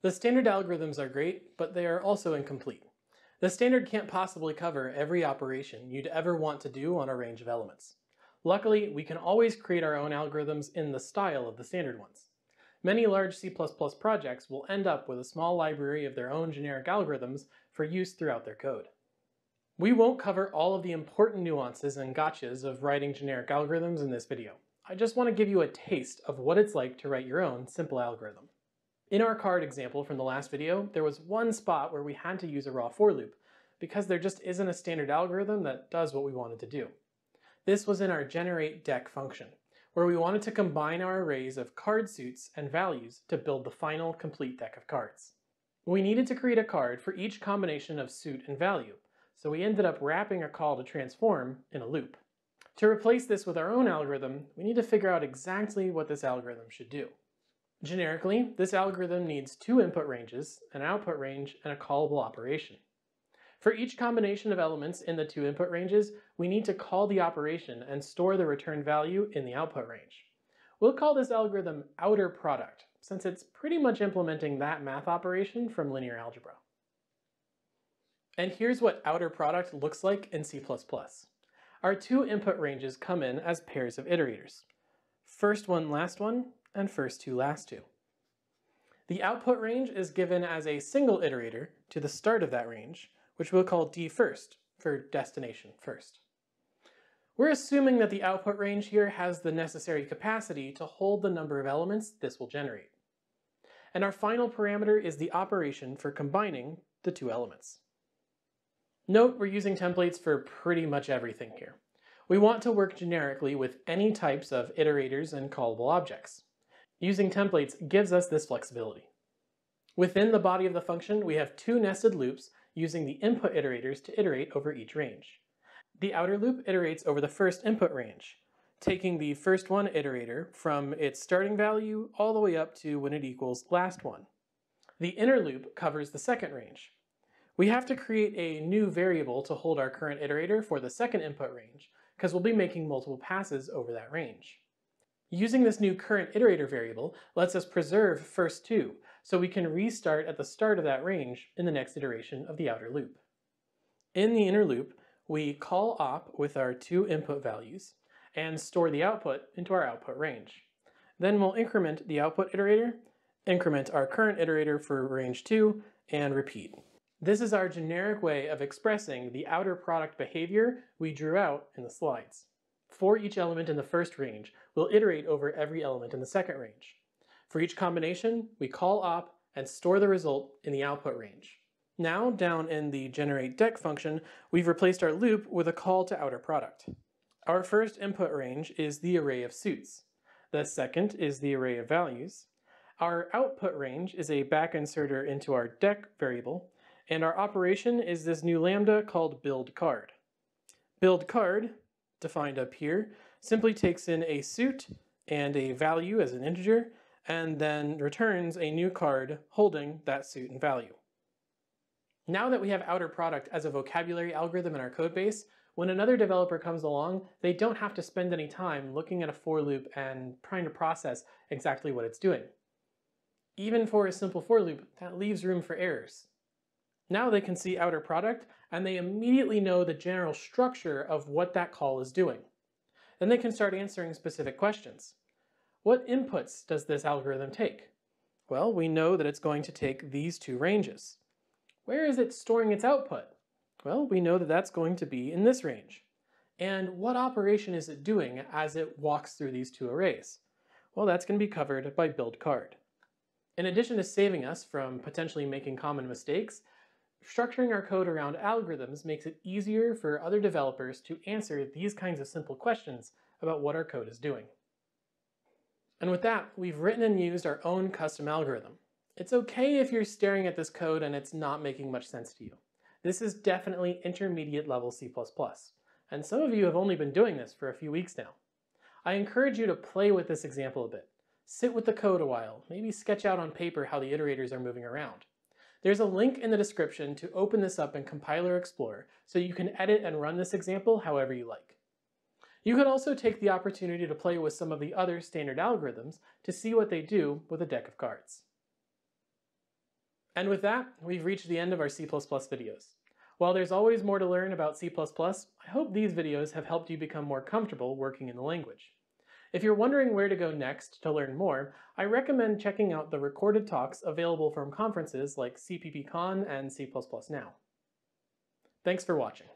The standard algorithms are great, but they are also incomplete. The standard can't possibly cover every operation you'd ever want to do on a range of elements. Luckily, we can always create our own algorithms in the style of the standard ones. Many large C++ projects will end up with a small library of their own generic algorithms for use throughout their code. We won't cover all of the important nuances and gotchas of writing generic algorithms in this video. I just want to give you a taste of what it's like to write your own simple algorithm. In our card example from the last video, there was one spot where we had to use a raw for loop because there just isn't a standard algorithm that does what we wanted to do. This was in our generate deck function, where we wanted to combine our arrays of card suits and values to build the final complete deck of cards. We needed to create a card for each combination of suit and value, so we ended up wrapping a call to transform in a loop. To replace this with our own algorithm, we need to figure out exactly what this algorithm should do. Generically, this algorithm needs two input ranges, an output range, and a callable operation. For each combination of elements in the two input ranges, we need to call the operation and store the return value in the output range. We'll call this algorithm outer product, since it's pretty much implementing that math operation from linear algebra. And here's what outer product looks like in C++. Our two input ranges come in as pairs of iterators. First one, last one, and first two, last two. The output range is given as a single iterator to the start of that range, which we'll call d first for destination first. We're assuming that the output range here has the necessary capacity to hold the number of elements this will generate. And our final parameter is the operation for combining the two elements. Note we're using templates for pretty much everything here. We want to work generically with any types of iterators and callable objects. Using templates gives us this flexibility. Within the body of the function, we have two nested loops using the input iterators to iterate over each range. The outer loop iterates over the first input range, taking the first one iterator from its starting value all the way up to when it equals last one. The inner loop covers the second range. We have to create a new variable to hold our current iterator for the second input range, because we'll be making multiple passes over that range. Using this new current iterator variable lets us preserve first two, so we can restart at the start of that range in the next iteration of the outer loop. In the inner loop, we call op with our two input values and store the output into our output range. Then we'll increment the output iterator, increment our current iterator for range 2, and repeat. This is our generic way of expressing the outer product behavior we drew out in the slides. For each element in the first range, we'll iterate over every element in the second range. For each combination, we call op and store the result in the output range. Now, down in the generate deck function, we've replaced our loop with a call to outer product. Our first input range is the array of suits. The second is the array of values. Our output range is a back inserter into our deck variable, and our operation is this new lambda called build card. Build card defined up here, simply takes in a suit and a value as an integer, and then returns a new card holding that suit and value. Now that we have outer product as a vocabulary algorithm in our codebase, when another developer comes along, they don't have to spend any time looking at a for loop and trying to process exactly what it's doing. Even for a simple for loop, that leaves room for errors. Now they can see outer product and they immediately know the general structure of what that call is doing. Then they can start answering specific questions. What inputs does this algorithm take? Well, we know that it's going to take these two ranges. Where is it storing its output? Well, we know that that's going to be in this range. And what operation is it doing as it walks through these two arrays? Well, that's going to be covered by build card. In addition to saving us from potentially making common mistakes, Structuring our code around algorithms makes it easier for other developers to answer these kinds of simple questions about what our code is doing. And with that, we've written and used our own custom algorithm. It's okay if you're staring at this code and it's not making much sense to you. This is definitely intermediate level C++, and some of you have only been doing this for a few weeks now. I encourage you to play with this example a bit. Sit with the code a while, maybe sketch out on paper how the iterators are moving around. There's a link in the description to open this up in Compiler Explorer so you can edit and run this example however you like. You can also take the opportunity to play with some of the other standard algorithms to see what they do with a deck of cards. And with that, we've reached the end of our C++ videos. While there's always more to learn about C++, I hope these videos have helped you become more comfortable working in the language. If you're wondering where to go next to learn more, I recommend checking out the recorded talks available from conferences like CppCon and C++ Now. Thanks for watching.